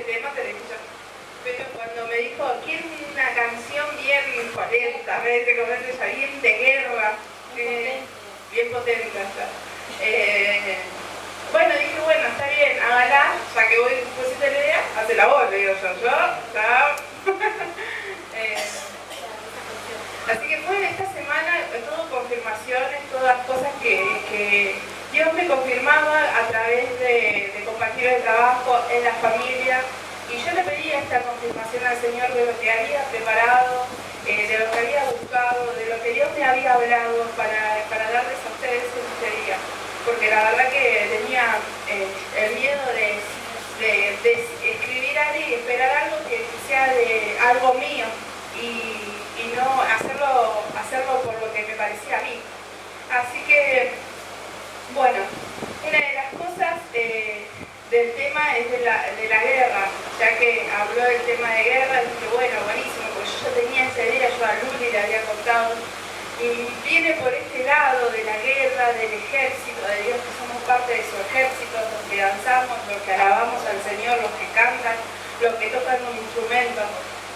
ese tema te Pero cuando me dijo, quiero una canción bien polenta, bien de guerra, eh, bien potente eh, bueno, dije, bueno, está bien, hágala, ya que voy después de la idea, hace la voz, le digo yo, yo, ya. eh, así que fue esta semana todo confirmaciones, todas cosas que, Dios me confirmaba a través de, de compañeros de trabajo, en la familia, y yo le pedía esta confirmación al Señor de lo que había preparado, eh, de lo que había buscado, de lo que Dios me había hablado para, para darles a ustedes este día porque la verdad que tenía eh, el miedo de, escribir algo y esperar algo que sea de algo mío y, no hacerlo, hacerlo por lo que me parecía a mí. Así que, bueno, una de las cosas eh, del tema es de la, guerra, ya que habló del tema de guerra, dije, bueno, buenísimo, porque yo ya tenía esa idea, yo a Luli le había contado y viene por este lado de la guerra, del ejército de Dios, que somos parte de su ejército, los que danzamos, los que alabamos al Señor, los que cantan, los que tocan un instrumento.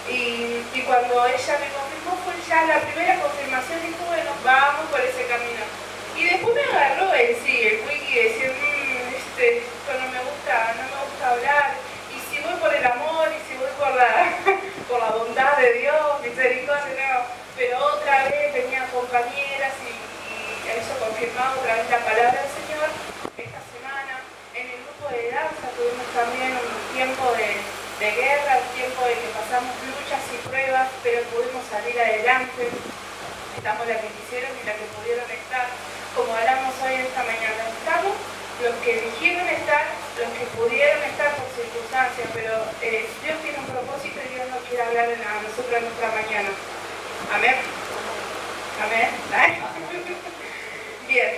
Y, cuando ella me confirmó fue ya la primera confirmación, dijo, bueno, vamos por ese camino. Y después me agarró el sí, el wiki, decir, mmm, este, esto no me gusta, no me gusta hablar. Y si voy por el amor, y si voy por la, por la bondad de Dios, misericordia, no pero otra vez venían compañeras y, eso confirmaba otra vez la palabra del Señor. Esta semana en el grupo de danza tuvimos también un tiempo de, guerra, un tiempo de que pasamos luchas y pruebas, pero pudimos salir adelante. Estamos las que quisieron y las que pudieron estar, como hablamos hoy esta mañana. Los que eligieron estar, los que pudieron estar por circunstancias, pero eh, Dios tiene un propósito y Dios nos quiere hablar a nosotros en nuestra mañana. Amén. Amén. Bien.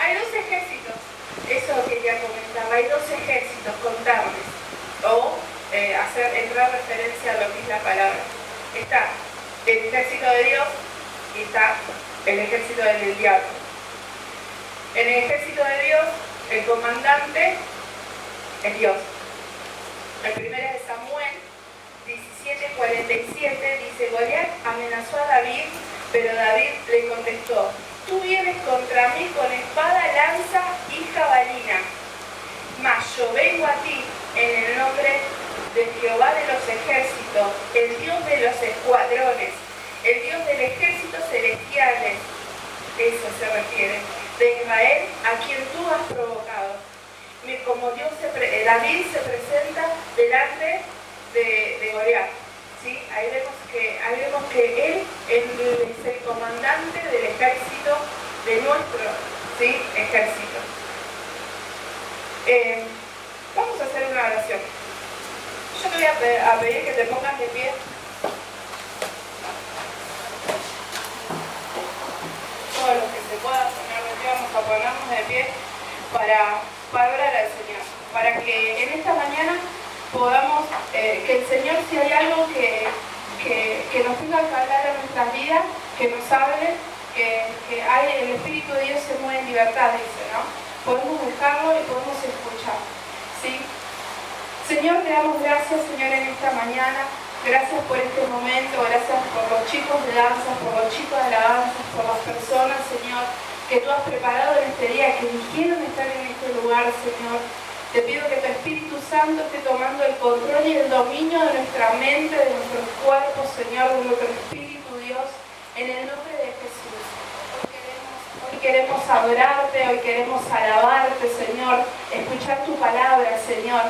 Hay dos ejércitos. Eso quería comentar. Hay dos ejércitos contables. O eh, hacer entrar referencia a lo que es la palabra. Está el ejército de Dios y está el ejército del diablo. En el ejército de Dios, el comandante es Dios. El primero es Samuel 47 dice, Goliat amenazó a David, pero David le contestó, tú vienes contra mí con espada, lanza y jabalina, mas yo vengo a ti en el nombre de Jehová de los ejércitos, el Dios de los escuadrones, el Dios del ejército celestiales, eso se refiere, de Israel a quien tú has provocado. Como Dios se David se presenta delante de, de. ¿sí? Ahí, vemos que, ahí vemos que él es el comandante del ejército, de nuestro ¿sí? ejército. Eh, vamos a hacer una oración. Yo te voy a, pedir que te pongas de pie. Todo lo que se pueda poner a ponernos de pie para, para orar al Señor. Para que en esta mañana podamos, eh, que el Señor si hay algo que, nos tenga que hablar en nuestras vidas, que nos hable, que, hay, el Espíritu de Dios se mueve en libertad, dice, ¿no? Podemos buscarlo y podemos escuchar, ¿sí? Señor, te damos gracias, Señor, en esta mañana. Gracias por este momento, gracias por los chicos de danza, por los chicos de alabanza, por las personas, Señor, que tú has preparado en este día, que eligieron estar en este lugar, Señor. Te pido que tu Espíritu Santo esté tomando el control y el dominio de nuestra mente, de nuestros cuerpos, Señor, de nuestro Espíritu, Dios, en el nombre de Jesús. Hoy queremos, adorarte, hoy queremos alabarte, Señor, escuchar tu palabra, Señor.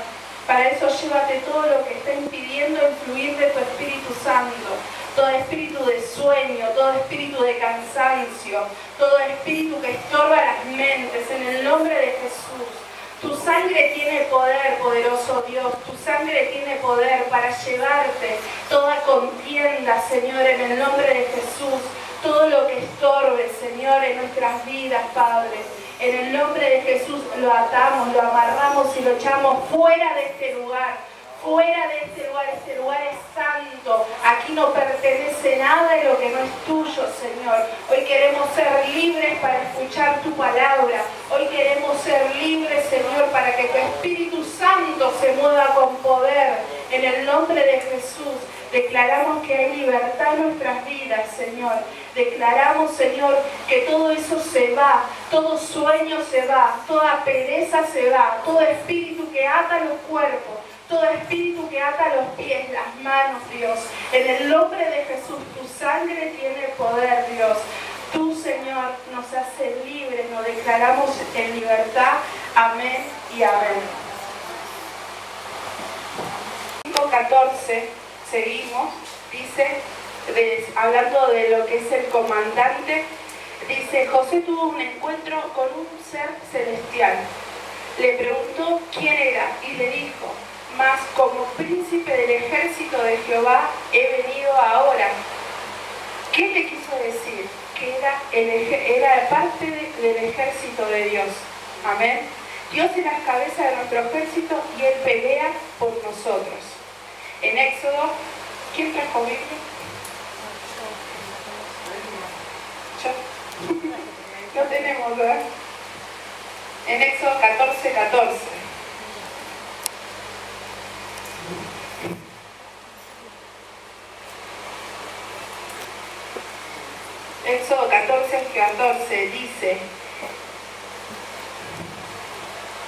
Para eso llévate todo lo que está impidiendo el fluir de tu Espíritu Santo todo espíritu de sueño, todo espíritu de cansancio, todo espíritu que estorba las mentes, en el nombre de Jesús. Tu sangre tiene poder, poderoso Dios. Tu sangre tiene poder para llevarte toda contienda, Señor, en el nombre de Jesús. Todo lo que estorbe, Señor, en nuestras vidas, Padre. En el nombre de Jesús lo atamos, lo amarramos y lo echamos fuera de este lugar fuera de este lugar, este lugar es santo, aquí no pertenece nada de lo que no es tuyo, Señor. Hoy queremos ser libres para escuchar tu palabra, hoy queremos ser libres, Señor, para que tu Espíritu Santo se mueva con poder nombre de Jesús declaramos que hay libertad en nuestras vidas, Señor. Declaramos, Señor, que todo eso se va, todo sueño se va, toda pereza se va, todo espíritu que ata los cuerpos, todo espíritu que ata los pies, las manos, Dios. En el nombre de Jesús, tu sangre tiene poder, Dios. Tú, Señor, nos hace libres, nos declaramos en libertad. Amén y amén. 14, seguimos, dice, hablando de lo que es el comandante, dice, José tuvo un encuentro con un ser celestial. Le preguntó quién era y le dijo, mas como príncipe del ejército de Jehová he venido ahora. ¿Qué le quiso decir? Que era, parte del ejército de Dios. Amén. Dios es la cabeza de nuestro ejército y Él pelea por nosotros. En Éxodo, ¿quién trajo Biblia? ¿Yo? No tenemos, ¿verdad? En Éxodo 14, 14. Éxodo 14, 14 dice,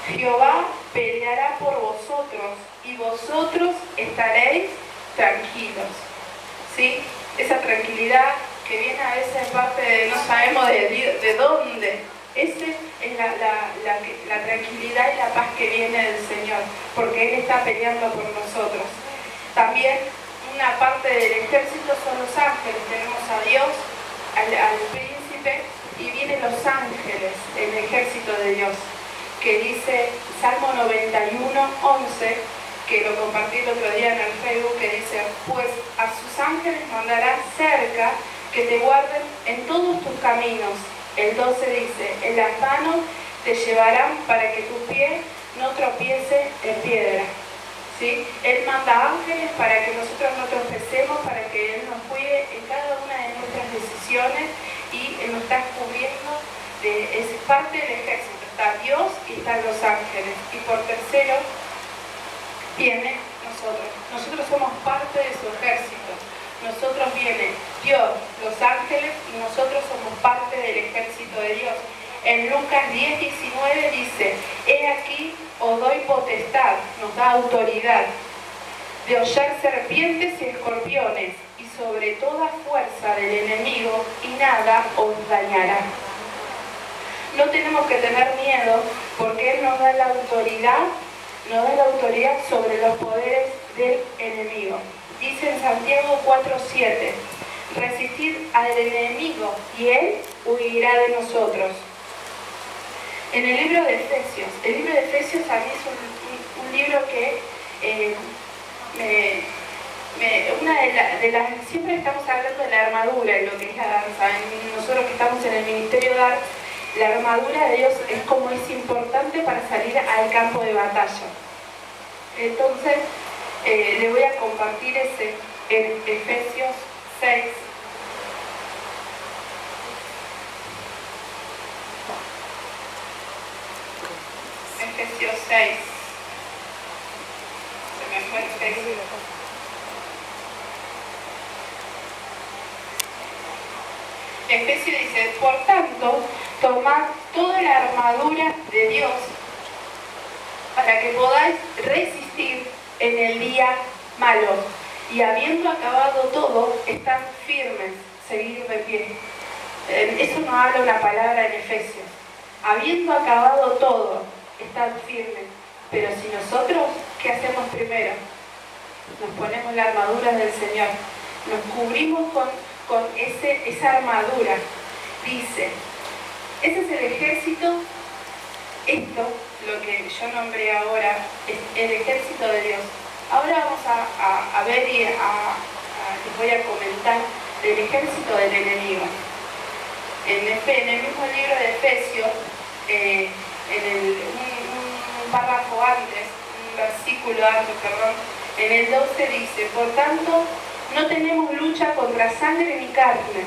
Jehová peleará por vosotros y vosotros estaréis tranquilos. ¿Sí? Esa tranquilidad que viene a veces parte de no sabemos de, de dónde. Esa es la, tranquilidad y la paz que viene del Señor, porque Él está peleando por nosotros. También una parte del ejército son los ángeles. Tenemos a Dios, al, al príncipe, y vienen los ángeles, el ejército de Dios que dice Salmo 91, 11, que lo compartí el otro día en el Facebook, que dice, pues a sus ángeles mandará cerca que te guarden en todos tus caminos. 12 dice, en las manos te llevarán para que tu pie no tropiece en piedra. ¿Sí? Él manda ángeles para que nosotros no tropecemos, para que Él nos cuide en cada una de nuestras decisiones y nos está cubriendo, de, es parte del ejército está Dios y están los ángeles. Y por tercero, viene nosotros. Nosotros somos parte de su ejército. Nosotros viene Dios, los ángeles y nosotros somos parte del ejército de Dios. En Lucas 10, 19 dice, he aquí os doy potestad, nos da autoridad, de hollar serpientes y escorpiones y sobre toda fuerza del enemigo y nada os dañará no tenemos que tener miedo porque Él nos da la autoridad, nos da la autoridad sobre los poderes del enemigo. Dice en Santiago 4.7, resistir al enemigo y Él huirá de nosotros. En el libro de Efesios, el libro de Efesios a mí es un, libro que eh, una de, las, siempre estamos hablando de la armadura y lo que es la danza. nosotros que estamos en el Ministerio de Arte, la armadura de Dios es como es importante para salir al campo de batalla. Entonces, eh, le voy a compartir ese en Efesios 6. Efesios 6. Se me fue el 6. Efesios dice, por tanto, tomad toda la armadura de Dios para que podáis resistir en el día malo y habiendo acabado todo, estar firmes, seguir de pie. Eso nos habla una palabra en Efesios. Habiendo acabado todo, estar firmes. Pero si nosotros, ¿qué hacemos primero? Nos ponemos la armadura del Señor. Nos cubrimos con, con ese, esa armadura. Dice, ese es el ejército, esto, lo que yo nombré ahora, es el ejército de Dios. Ahora vamos a, ver y les voy a comentar del ejército del enemigo. En, el mismo libro de Efesios, eh, en el, un, párrafo antes, un versículo antes, perdón, en el 12 dice, por tanto, no tenemos lucha contra sangre ni carne,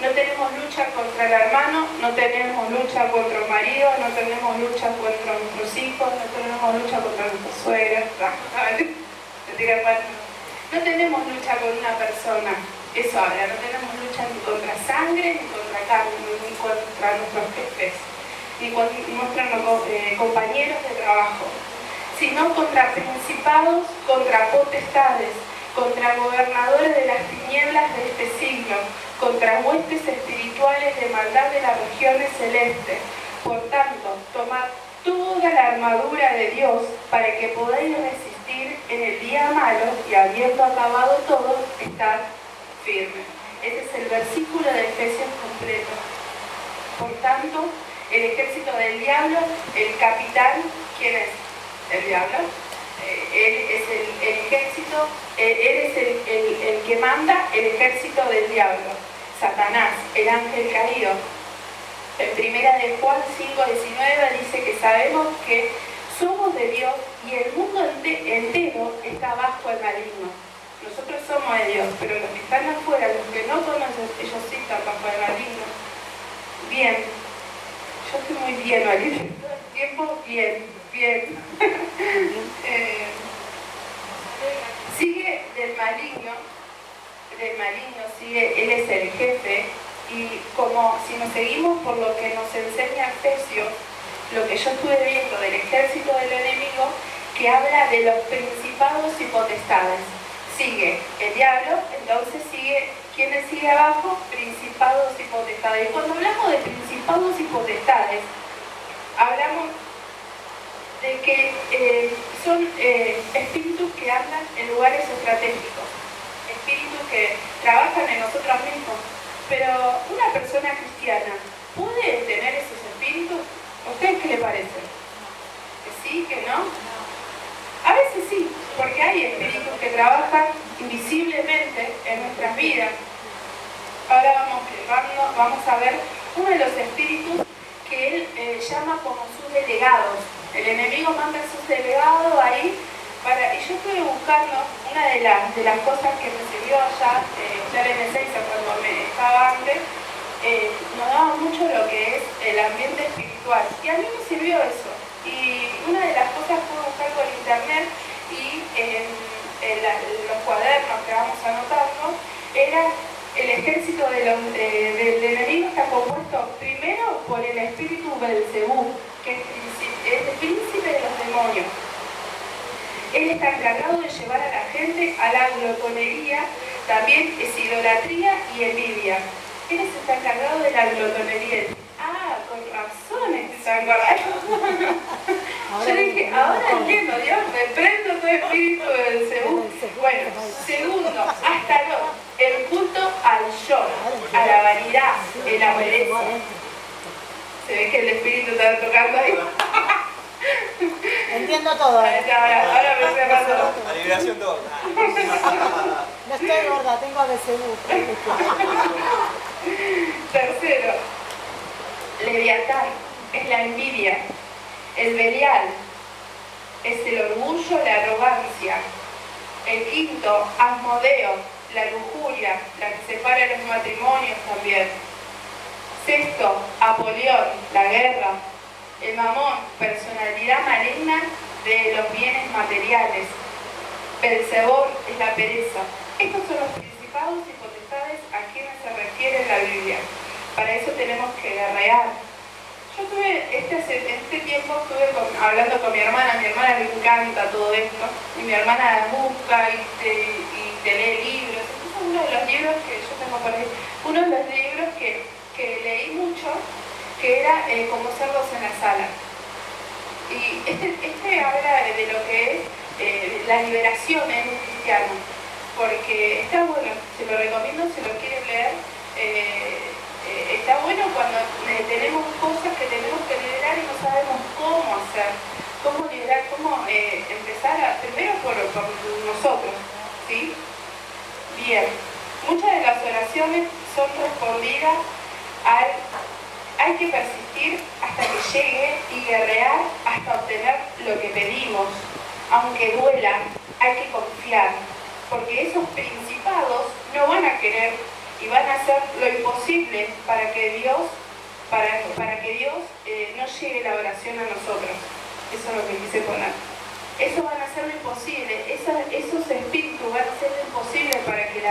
no tenemos lucha contra el hermano, no tenemos lucha contra el marido, no tenemos lucha contra nuestros hijos, no tenemos lucha contra nuestra suegra. No tenemos lucha con una persona, eso ahora, no tenemos lucha ni contra sangre, ni contra carne, ni contra nuestros jefes, ni contra nuestros eh, compañeros de trabajo, sino contra principados, contra potestades, contra gobernadores de las tinieblas de este siglo, contra huestes espirituales de maldad de las regiones celestes. Por tanto, tomad toda la armadura de Dios para que podáis resistir en el día malo y habiendo acabado todo, estar firme. Este es el versículo de Efesios completo. Por tanto, el ejército del diablo, el capitán, ¿quién es? El diablo. Él es el, ejército, eh, él es el, que manda el ejército del diablo. Satanás, el ángel caído, en primera de Juan 5.19 dice que sabemos que somos de Dios y el mundo entero está bajo el maligno. Nosotros somos de Dios, pero los que están afuera, los que no conocen, ellos sí están bajo el maligno. Bien, yo estoy muy bien, María. Todo el tiempo, bien, bien. Eh, sigue del maligno, del maligno sigue, él es el jefe, y como si nos seguimos por lo que nos enseña Efesios, lo que yo estuve viendo del ejército del enemigo, que habla de los principados y potestades. Sigue el diablo, entonces sigue, ¿quiénes sigue abajo? Principados y potestades. Y cuando hablamos de principados y potestades, hablamos de que eh, son eh, espíritus que andan en lugares estratégicos, espíritus que trabajan en nosotros mismos, pero una persona cristiana, ¿puede tener esos espíritus? ¿A ustedes qué le parece? ¿Que sí, que no? A veces sí, porque hay espíritus que trabajan invisiblemente en nuestras vidas. Ahora vamos, a ver uno de los espíritus que él eh, llama como sus delegados. El enemigo manda a sus delegados ahí para, y yo estuve buscando una de las, de las cosas que me sirvió allá, eh, en Ezeiza cuando me estaba antes, eh, nos daba mucho lo que es el ambiente espiritual. Y a mí me sirvió eso. Y una de las cosas fue buscar por internet y en, los cuadernos que vamos anotando era el ejército los, del enemigo está compuesto primero por el espíritu Belcebú, que es el príncipe de los demonios. Él está encargado de llevar a la gente a la glotonería, también es idolatría y envidia. Él está encargado de la glotonería. Ah, con razones está encargado. Yo dije, ahora entiendo, Dios, me prendo tu espíritu del segundo. Bueno, segundo, hasta no, el culto al yo, a la vanidad, en la. Se ve que el espíritu está tocando ahí. Entiendo todo. Ahora, ahora me estoy pasando. La liberación todo. No estoy gorda, tengo ABCU. Tercero, Leviatán es la envidia. El Belial es el orgullo, la arrogancia. El quinto, Asmodeo, la lujuria, la que separa los matrimonios también. Sexto, Apolión, la guerra, el mamón, personalidad maligna de los bienes materiales. Belcebor es la pereza. Estos son los principados y potestades a quienes se refiere la Biblia. Para eso tenemos que guerrear. Yo tuve, este, este tiempo estuve hablando con mi hermana, mi hermana le encanta todo esto, y mi hermana busca y te, y lee libros. Es uno de los libros que yo tengo por ahí, uno de los libros que, que era eh, como cerdos en la sala. Y este, este habla de, lo que es eh, la liberación en un cristiano, porque está bueno, se lo recomiendo, si lo quieren leer, eh, está bueno cuando tenemos cosas que tenemos que liberar y no sabemos cómo hacer, cómo liberar, cómo empezar a, primero por, por nosotros, ¿sí? Bien, muchas de las oraciones son respondidas al hay que persistir hasta que llegue y guerrear hasta obtener lo que pedimos. Aunque duela, hay que confiar, porque esos principados no van a querer y van a hacer lo imposible para que Dios, para, para que Dios eh, no llegue la oración a nosotros. Eso es lo que quise poner. Eso van a hacer lo imposible. Esos, esos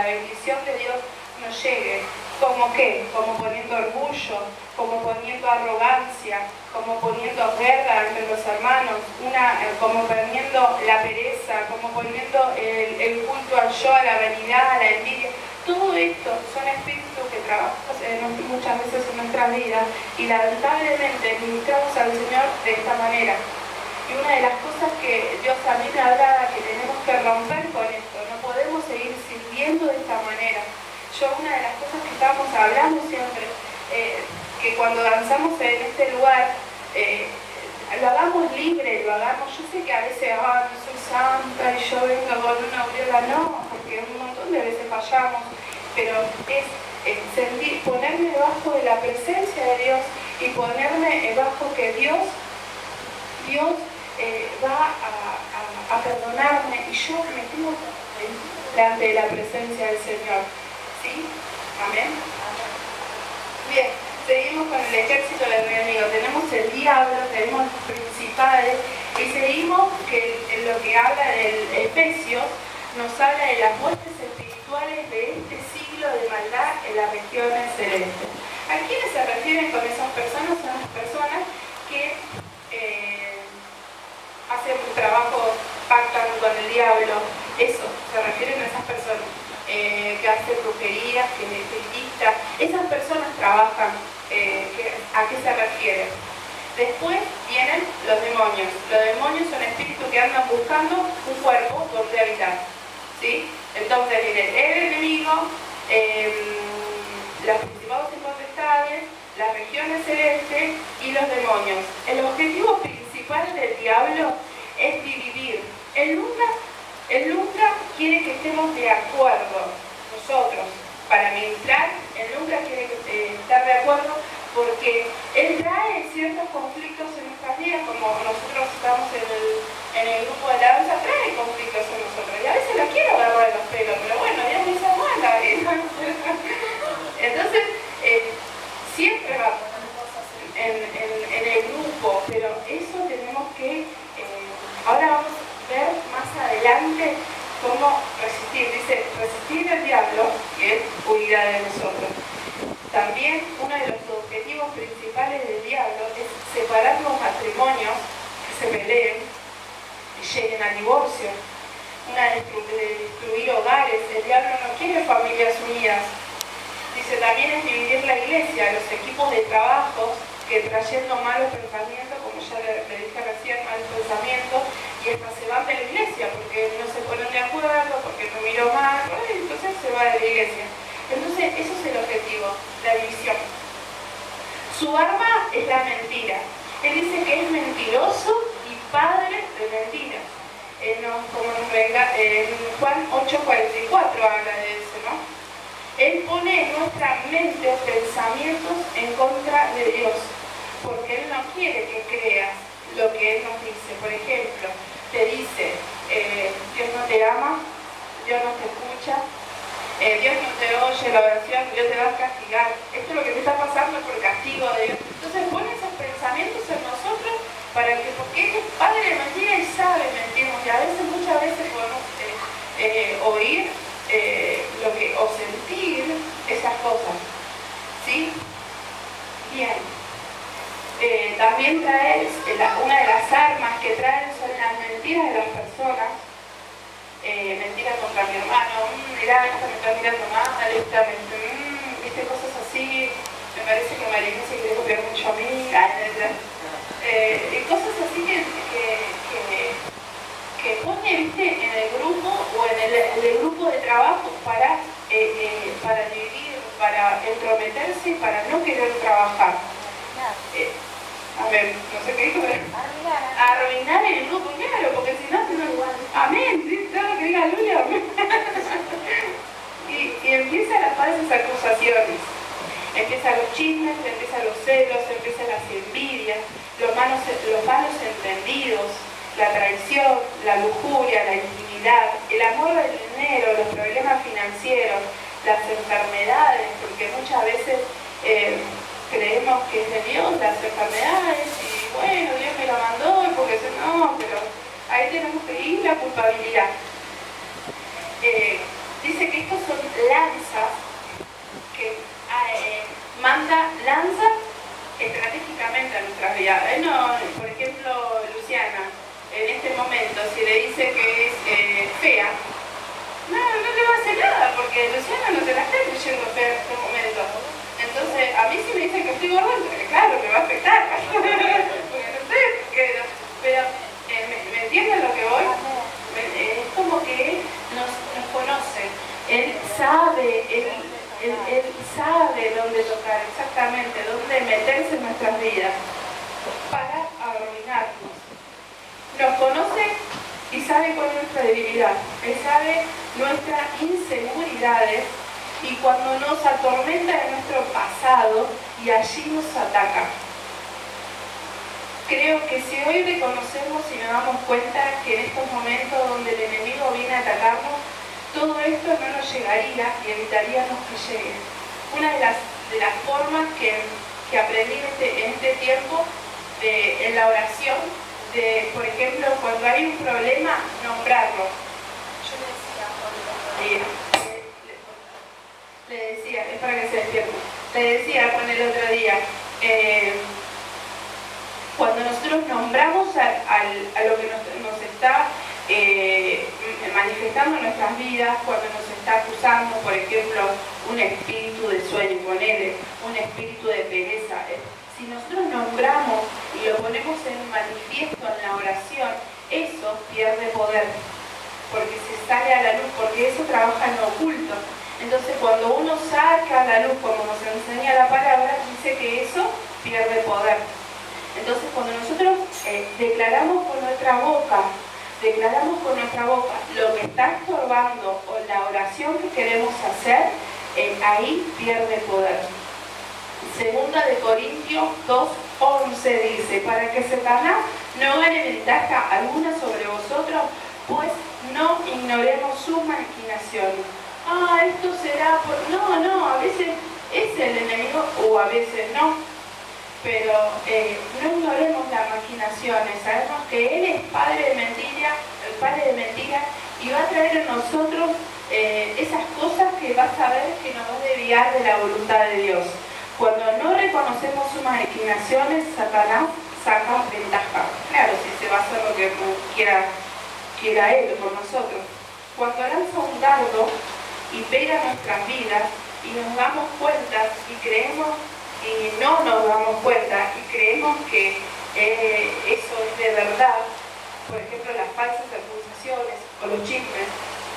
bendición de Dios nos llegue. ¿Como qué? Como poniendo orgullo, como poniendo arrogancia, como poniendo guerra entre los hermanos, una, eh, como poniendo la pereza, como poniendo el, culto al yo, a la vanidad, a la envidia. Todo esto son espíritus que trabajan muchas veces en nuestra vida y lamentablemente ministramos al Señor de esta manera. Y una de las cosas que Dios me hablaba que tenemos que romper con esto, no podemos seguir sirviendo de esta manera. Yo una de las cosas que estábamos hablando siempre, eh, que cuando danzamos en este lugar, eh, lo hagamos libre, lo hagamos, yo sé que a veces, ah, no soy santa y yo vengo con una aureola, no, porque un montón de veces fallamos, pero es, sentir, ponerme debajo de la presencia de Dios y ponerme debajo que Dios, Dios eh, va a, perdonarme y yo me tengo delante de la presencia del Señor. ¿Sí? Amén. Bien, seguimos con el ejército del enemigo. Tenemos el diablo, tenemos los principales y seguimos que lo que habla del Efesios nos habla de las muertes espirituales de este siglo de maldad en las regiones celestes. ¿A quiénes se refieren con esas personas? Son las personas que eh, hacen un trabajo, pactan con el diablo. Eso, se refieren a esas personas. Eh, que hacen brujería, que necesitan. Esas personas trabajan, eh, ¿a qué se refiere? Después vienen los demonios. Los demonios son espíritus que andan buscando un cuerpo donde habitar. ¿sí? Entonces viene el enemigo, eh, los principados incontestables, las regiones celestes y los demonios. El objetivo principal del diablo es dividir. Él nunca él nunca quiere que estemos de acuerdo nosotros para ministrar, él nunca quiere eh, estar de acuerdo porque él trae ciertos conflictos en nuestras vidas, como nosotros estamos en el, grupo de la danza, trae conflictos en nosotros. Y a veces lo quiero agarrar de los pelos, pero bueno, Dios me hizo mala. Entonces, eh, siempre va en, en, el grupo, pero eso tenemos que, eh, ahora vamos ver más adelante cómo resistir. Dice, resistir al diablo y él huirá de nosotros. También uno de los objetivos principales del diablo es separar los matrimonios que se peleen y lleguen al divorcio. Una de destruir hogares. El diablo no quiere familias unidas. Dice, también es dividir la iglesia, los equipos de trabajo que trayendo malos pensamientos, como ya le, dije recién, malos pensamientos, y hasta se van de la iglesia porque no se ponen de acuerdo, porque no miró mal, entonces se va de la iglesia. Entonces, eso es el objetivo, la división. Su arma es la mentira. Él dice que es mentiroso y padre de mentiras. como en Juan 8:44 habla de eso, ¿no? Él pone en nuestra mente pensamientos en contra de Dios, porque Él no quiere que creas lo que Él nos dice. Por ejemplo, te dice, eh, Dios no te ama, Dios no te escucha, eh, Dios no te oye la oración, Dios te va a castigar. Esto es lo que te está pasando por castigo de Dios. Entonces pone esos pensamientos en nosotros para que, porque Él es padre de mentira y sabe mentirnos. Y a veces, muchas veces podemos eh, oír lo que, o sentir esas cosas. ¿Sí? Bien. Eh, también trae, una de las armas que traen son las mentiras de las personas. Eh, mentiras contra mi hermano, mmm, mirá, esta me está mirando mal, esta me, mmm, viste cosas así, me parece que María se quiere copiar mucho a mí, eh, cosas así que, que, pone ¿viste? en el grupo o en el, grupo de trabajo para, para dividir, para entrometerse, para no querer trabajar. A ver, no sé qué dijo, pero... Arruinar. Arruinar el grupo, claro, porque si no, no... igual. Amén, ¿sí? Todo que diga Lula. y, y empiezan las falsas acusaciones. Empiezan los chismes, empiezan los celos, empiezan las envidias, los malos, los malos entendidos, la traición, la lujuria, la intimidad, el amor al dinero, los problemas financieros, las enfermedades, porque muchas veces eh, creemos que es de Dios las enfermedades y bueno, Dios me la mandó y porque no, pero ahí tenemos que ir la culpabilidad. Eh, dice que estas son lanzas, que eh, manda lanzas estratégicamente a nuestras vidas. Por ejemplo, Luciana, en este momento, si le dice que es eh, fea, no, no le va a hacer nada, porque Luciana no se la está creyendo fea en este momento. Entonces, a mí si me dicen que estoy gorda, claro, me va a afectar. porque no sé, pero ¿me, ¿me entienden lo que voy? Es como que Él nos, nos conoce, Él sabe, él, él, sabe dónde tocar exactamente, dónde meterse en nuestras vidas. Nos conoce y sabe cuál es nuestra debilidad, Él sabe nuestras inseguridades y cuando nos atormenta en nuestro pasado y allí nos ataca. Creo que si hoy reconocemos y nos damos cuenta que en estos momentos donde el enemigo viene a atacarnos, todo esto no nos llegaría y evitaríamos que llegue. Una de las, de las formas que, aprendí en este, este tiempo en la oración, de, por ejemplo, cuando hay un problema, nombrarlo. Yo le decía, le, decía, es para que se despierte, le decía con el otro día, eh, cuando nosotros nombramos a, lo que nos, está eh, manifestando en nuestras vidas, cuando nos está acusando, por ejemplo, un espíritu de sueño, él, un espíritu de pereza, si nosotros nombramos y lo ponemos en manifiesto en la oración, eso pierde poder, porque se sale a la luz, porque eso trabaja en lo oculto. Entonces cuando uno saca la luz, como nos enseña la palabra, dice que eso pierde poder. Entonces, cuando nosotros eh, declaramos con nuestra boca, declaramos con nuestra boca lo que está estorbando o la oración que queremos hacer, eh, ahí pierde poder. Segunda de Corintios 2.11 dice, para que Satanás no gane ventaja alguna sobre vosotros, pues no ignoremos sus maquinaciones. Ah, esto será. No, no, a veces es el enemigo o a veces no pero eh, no ignoremos las maquinaciones, sabemos que Él es padre de mentira, el padre de mentira, y va a traer a nosotros eh, esas cosas que va a saber que nos va a desviar de la voluntad de Dios. Cuando no reconocemos sus maquinaciones, Satanás saca ventaja. Claro, si se va a hacer lo que quiera, quiera Él por nosotros. Cuando lanza un dardo y pega nuestras vidas y nos damos cuenta y creemos y no nos damos cuenta y creemos que eh, eso es de verdad, por ejemplo las falsas acusaciones o los chismes,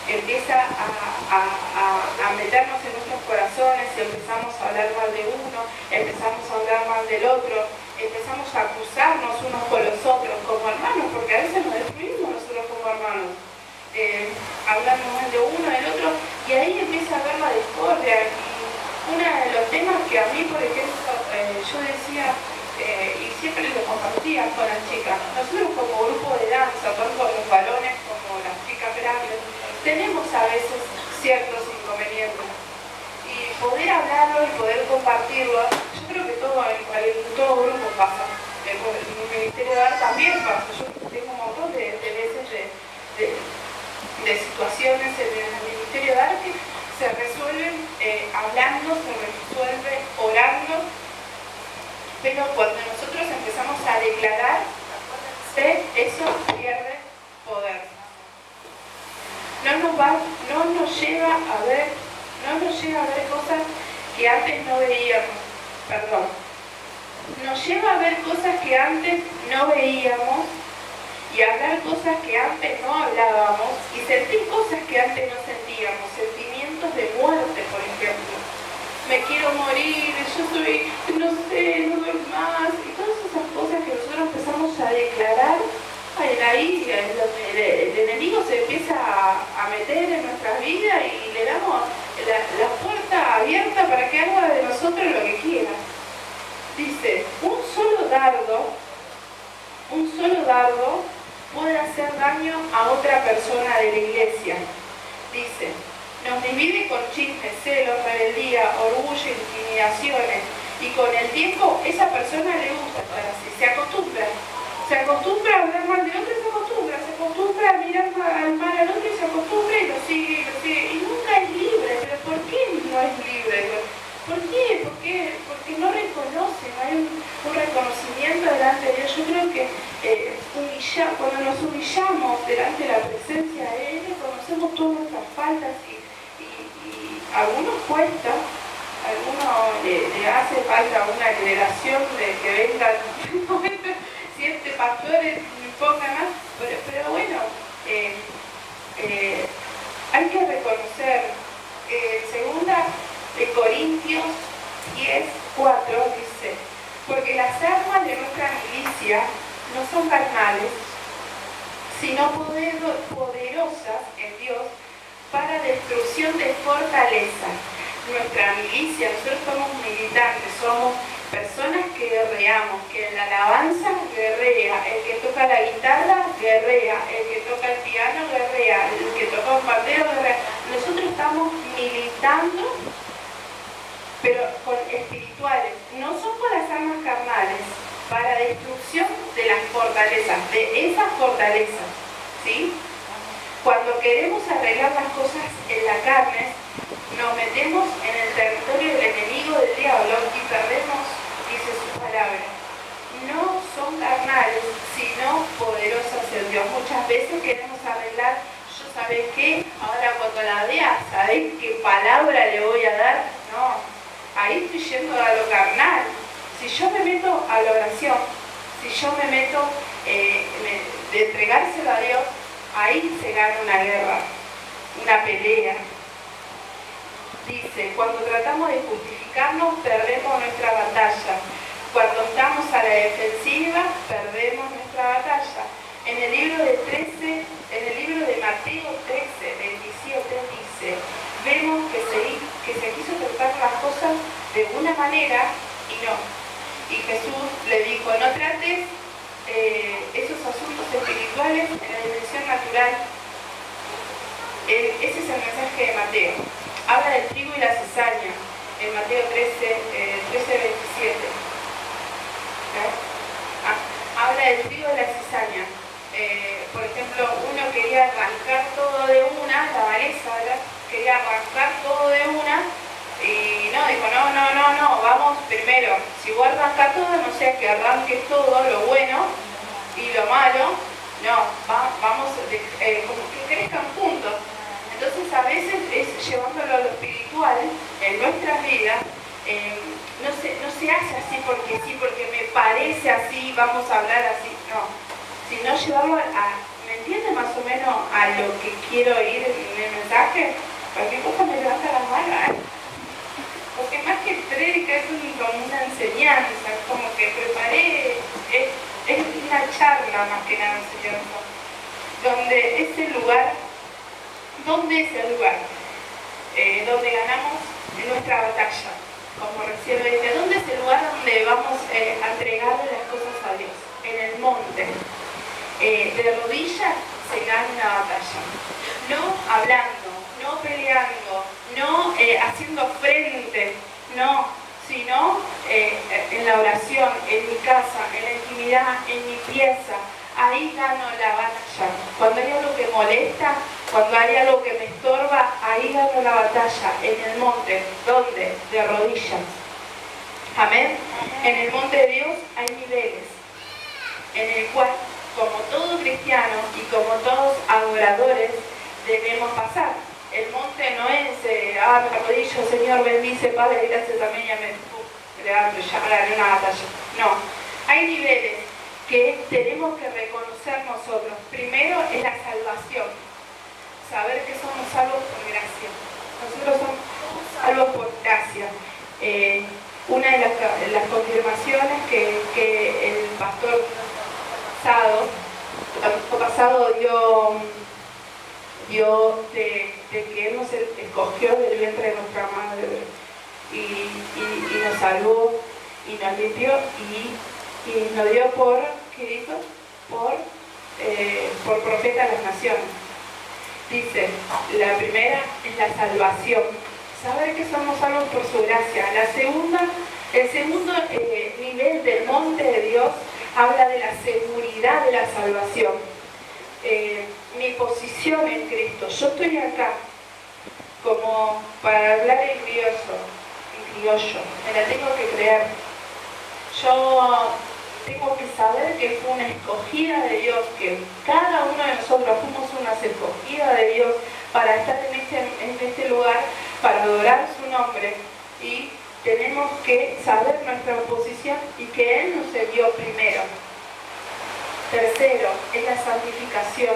empieza a, meternos en nuestros corazones y empezamos a hablar mal de uno, empezamos a hablar mal del otro, empezamos a acusarnos unos con los otros como hermanos, porque a veces nos destruimos nosotros como hermanos. Eh, hablando mal de uno del otro y ahí empieza a haber la discordia uno de los temas que a mí, por ejemplo, eh, yo decía, eh, y siempre lo compartía con las chicas, nosotros como grupo de danza, tanto los varones como las chicas grandes, tenemos a veces ciertos inconvenientes. Y poder hablarlo y poder compartirlo, yo creo que todo, en, todo grupo pasa. El Ministerio de Arte también pasa. Yo tengo un montón de, veces de, situaciones en el Ministerio de Arte se resuelven eh, hablando, se resuelve orando, pero cuando nosotros empezamos a declarar, eso pierde poder. No nos, va, no nos lleva a ver, no nos lleva a ver cosas que antes no veíamos, perdón, lleva a ver cosas que antes no veíamos y hablar cosas que antes no hablábamos y sentir cosas que antes no sentíamos, sentimientos de muerte, por ejemplo. Me quiero morir, yo soy, no sé, no doy más, y todas esas cosas que nosotros empezamos a declarar, ahí el, el, enemigo se empieza a, meter en nuestras vidas y le damos la puerta abierta para que haga de nosotros lo que quiera. Dice, un solo dardo, un solo dardo puede hacer daño a otra persona de la iglesia. Dice, nos divide con chismes, celos, rebeldía, orgullo, intimidaciones. Y con el tiempo esa persona le gusta estar así, se acostumbra. Se acostumbra a hablar mal de otro y se acostumbra. Se acostumbra a mirar mal, al otro y se acostumbra y lo sigue y lo sigue. Y nunca es libre. ¿Pero por ¿Por qué? ¿Por qué? Porque no reconocen, hay un, reconocimiento delante de Dios. Yo creo que eh, cuando nos humillamos delante de la presencia de Él, reconocemos todas nuestras faltas y, y, algunos cuesta, a algunos le, hace falta una liberación de que vengan siete pastores y pongan más, pero, bueno, eh, eh, hay que reconocer. segunda, de Corintios 10, 4 dice, porque las armas de nuestra milicia no son carnales, sino poderosas en Dios para destrucción de fortaleza. Nuestra milicia, nosotros somos militantes, somos personas que guerreamos, que en la alabanza guerrea, el que toca la guitarra guerrea, el que toca el piano guerrea, el que toca un pandero guerrea. Nosotros estamos militando, pero con espirituales, no son con las armas carnales, para destrucción de las fortalezas, de esas fortalezas. ¿sí? Cuando queremos arreglar las cosas en la carne, nos metemos en el territorio del enemigo del diablo y perdemos, dice su palabra. No son carnales, sino poderosas en Dios. Muchas veces queremos arreglar, yo sabes qué, ahora cuando la vea, ¿sabés qué palabra le voy a dar? Ahí estoy yendo a lo carnal si yo me meto a la oración, si yo me meto eh, de entregárselo a Dios, ahí se gana una guerra, una pelea. Dice, cuando tratamos de justificarnos, perdemos nuestra batalla. Cuando estamos a la defensiva, perdemos nuestra batalla. En el libro de 13, en el libro de Mateo 13, 27 dice, vemos que se, que se quiso tratar las cosas de una manera y no, y Jesús le dijo, no trates eh, esos asuntos espirituales en la dimensión natural. ese es el mensaje de Mateo. Habla del trigo y la cizaña en Mateo 13, 27. Eh, ah, habla del trigo y la cizaña. Eh, por ejemplo, uno quería arrancar todo de una, la maleza, quería arrancar todo de una y no, dijo, no, no, no, no, vamos primero, si vos arrancas todo, no sea que arranques todo lo bueno y lo malo, no, vamos, eh, como que crezcan juntos. Entonces a veces es llevándolo a lo espiritual en nuestras vidas, eh, no, se, no se hace así porque sí, porque me parece así, vamos a hablar así, no, sino llevarlo a, ¿me entiende más o menos a lo que quiero ir en el mensaje? Cualquier cosa me levanta las manos, ¿eh? porque más que prédica es como una enseñanza, como que preparé, es, una charla más que nada enseñanza, donde es el lugar, ¿dónde es el lugar? Eh, donde ganamos nuestra batalla, como recién lo dije, ¿dónde es el lugar donde vamos eh, a entregarle las cosas a Dios? En el monte. Eh, de rodillas se gana una batalla, no hablando, no peleando, no eh, haciendo frente, no, sino eh, en la oración, en mi casa, en la intimidad, en mi pieza. Ahí gano la batalla. Cuando hay algo que molesta, cuando hay algo que me estorba, ahí gano la batalla. En el monte, ¿dónde? De rodillas. Amén. En el monte de Dios hay niveles, en el cual, como todo cristiano y como todos adoradores, debemos pasar el monte no es, eh, ah, me Señor, bendice, Padre, gracias ya me, uh, ya gané una batalla. No, hay niveles que tenemos que reconocer nosotros. Primero es la salvación, saber que somos salvos por gracia. Nosotros somos salvos por gracia. Eh, una de las, confirmaciones que, el pastor pasado, pasado dio Dios de, que Él nos escogió del vientre de nuestra madre y, nos salvó y nos limpió y, nos dio por, ¿qué? Por, eh, por profeta a las naciones. Dice, la primera es la salvación, saber que somos salvos por su gracia. La segunda, el segundo eh, nivel del monte de Dios habla de la seguridad de la salvación. Eh, mi posición en Cristo. Yo estoy acá como para hablar en criollo, en criollo, me la tengo que creer. Yo tengo que saber que fue una escogida de Dios, que cada uno de nosotros fuimos unas escogidas de Dios para estar en este, en este lugar, para adorar su nombre y tenemos que saber nuestra posición y que Él nos envió primero. Tercero, es la santificación,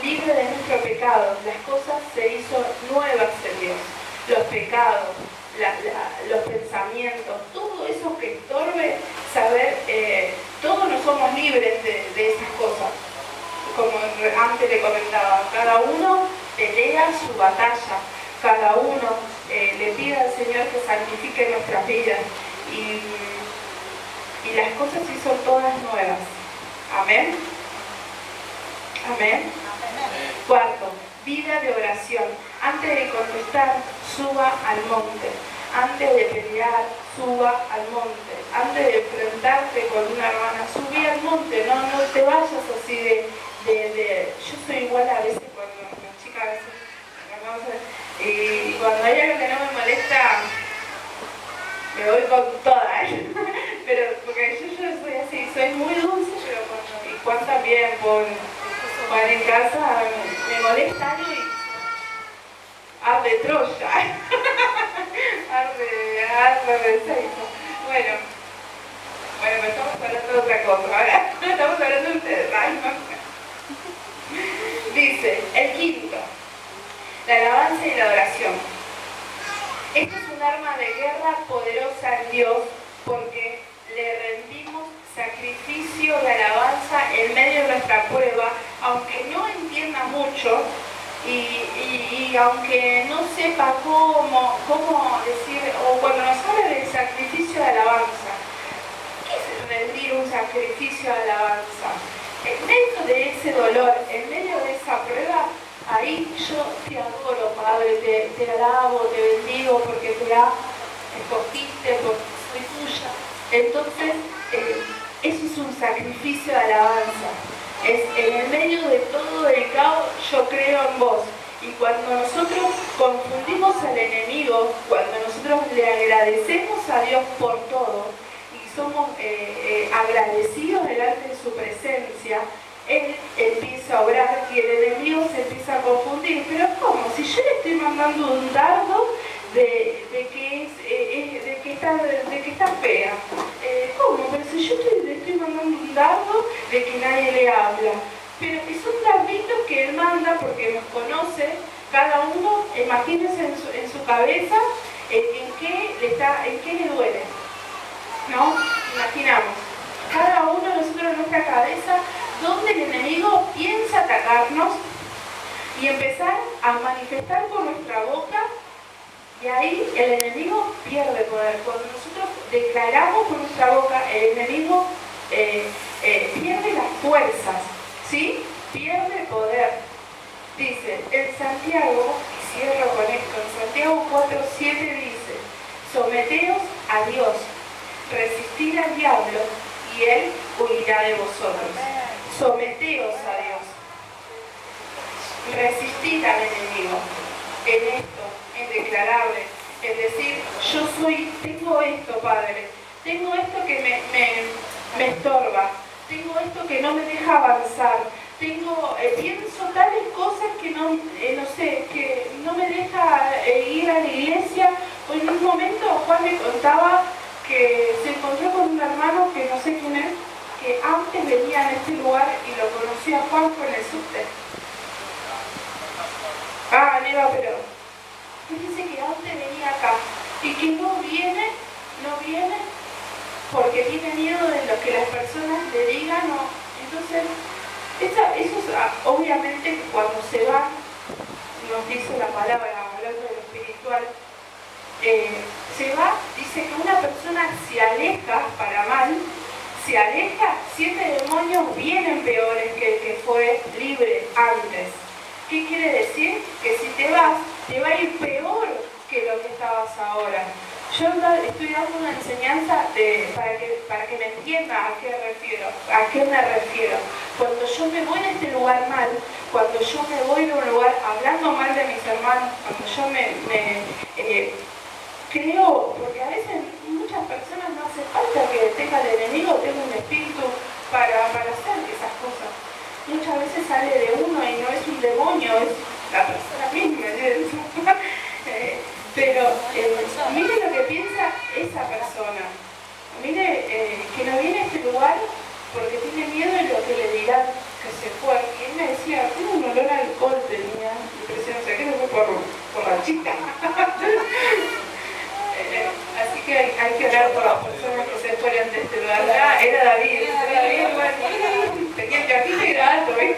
libre de nuestro pecado. Las cosas se hizo nuevas en Dios. Los pecados, los pensamientos, todo eso que estorbe saber, eh, todos no somos libres de, de esas cosas. Como antes le comentaba, cada uno pelea su batalla, cada uno eh, le pide al Señor que santifique nuestras vidas y, y las cosas sí son todas nuevas. Amén. Amén. Cuarto, vida de oración. Antes de contestar, suba al monte. Antes de pelear, suba al monte. Antes de enfrentarte con una hermana, subí al monte. No, no te vayas así de, de, yo soy igual a veces cuando las chicas a veces, y cuando hay algo que no me molesta, me voy con toda, ¿eh? pero porque yo, yo soy así, soy muy dulce, pero cuando, y Juan también, por en casa me, molesta algo y arde Troya, arde, arde sexo. Bueno, bueno, pues estamos hablando de otra cosa, ¿verdad? Estamos hablando de ustedes, Dice, el quinto, la alabanza y la adoración. Esto es un arma de guerra poderosa en Dios porque le rendimos sacrificio de alabanza en medio de nuestra prueba, aunque no entienda mucho y, aunque no sepa cómo, cómo decir, o cuando nos habla del sacrificio de alabanza, ¿qué es rendir un sacrificio de alabanza? en medio de ese dolor, en medio de yo te adoro, Padre, te, alabo, te bendigo porque te ha escogiste, porque soy tuya. Entonces, eh, eso es un sacrificio de alabanza. Es en el medio de todo el caos, yo creo en vos. Y cuando nosotros confundimos al enemigo, cuando nosotros le agradecemos a Dios por todo, somos eh, eh, agradecidos delante de su presencia, Él empieza a obrar y el enemigo se empieza a confundir. Pero ¿cómo? Si yo le estoy mandando un dardo de, que, es, eh, de, que, está, de que está fea. ¿Cómo? Pero si yo le estoy mandando un dardo de que nadie le habla. Pero que son darditos que Él manda porque nos conoce, cada uno, imagínense en su, en su cabeza en, qué le está, en qué le duele. ¿no? Imaginamos, cada uno de nosotros en nuestra cabeza, donde el enemigo piensa atacarnos y empezar a manifestar con nuestra boca y ahí el enemigo pierde poder. Cuando nosotros declaramos con nuestra boca, el enemigo eh, eh, pierde las fuerzas, ¿sí? Pierde poder. Dice, en Santiago, y cierro con esto, en Santiago 4.7 dice, someteos a Dios resistir al diablo y él huirá de vosotros. Someteos a Dios. Resistir al enemigo. En esto, en declararle, en decir, yo soy, tengo esto, Padre, tengo esto que me, me, estorba, tengo esto que no me deja avanzar, tengo, eh, pienso tales cosas que no, eh, no sé, que no me deja eh, ir a la iglesia. O en un momento Juan me contaba que se encontró con un hermano que no sé quién es, que antes venía en este lugar y lo conocía Juan con el subte. Ah, Neva, pero dice que antes venía acá y que no viene, no viene porque tiene miedo de lo que las personas le digan o entonces eso es ah, obviamente cuando se va nos dice la palabra hablando de lo espiritual eh, se va, dice que una persona se aleja para mal, se aleja, siete demonios vienen peores que el que fue libre antes. ¿Qué quiere decir? Que si te vas, te va a ir peor que lo que estabas ahora. Yo estoy dando una enseñanza para, que, para que me entienda a qué, refiero, a qué me refiero. Cuando yo me voy de este lugar mal, cuando yo me voy de un lugar hablando mal de mis hermanos, cuando yo me, eh, creo, porque a veces muchas personas hace falta que tenga el enemigo, tenga un espíritu para, para hacer esas cosas. Muchas veces sale de uno y no es un demonio, es la persona misma. Eh, pero eh, mire lo que piensa esa persona. Mire eh, que no viene a este lugar porque tiene miedo de lo que le dirá que se fue. Y él me decía, tiene un olor a alcohol, tenía impresión, o sea, que se fue por, por la chica. Así que hay, que hablar por las personas que se fueron de este lugar. Era David, era David, tenía el capítulo y era alto, ¿eh?